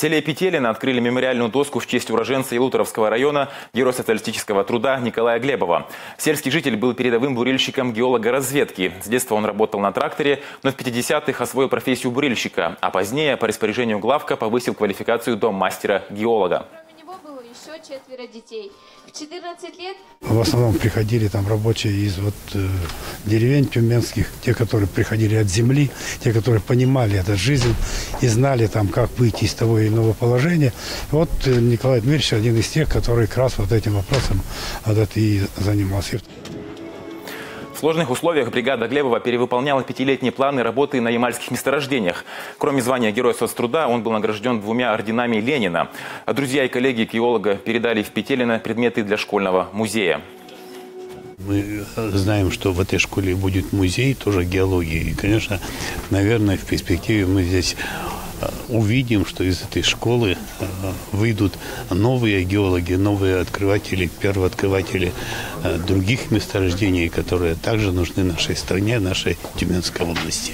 селе Петелино открыли мемориальную доску в честь уроженца Елуторовского района, героя социалистического труда Николая Глебова. Сельский житель был передовым бурильщиком геолога разведки. С детства он работал на тракторе, но в 50-х освоил профессию бурильщика, а позднее по распоряжению главка повысил квалификацию до мастера-геолога. Еще четверо детей. В 14 лет В основном приходили там рабочие из вот э, деревень тюменских, те, которые приходили от земли, те, которые понимали эту жизнь и знали там, как выйти из того или иного положения. Вот э, Николай Дмитриевич один из тех, который как раз вот этим вопросом вот это и занимался. В сложных условиях бригада Глебова перевыполняла пятилетние планы работы на ямальских месторождениях. Кроме звания Героя соцтруда, он был награжден двумя орденами Ленина. А друзья и коллеги геолога передали в Петелино предметы для школьного музея. Мы знаем, что в этой школе будет музей тоже геологии. И, конечно, наверное, в перспективе мы здесь увидим, что из этой школы э, выйдут новые геологи, новые открыватели, первооткрыватели э, других месторождений, которые также нужны нашей стране, нашей Тюменской области.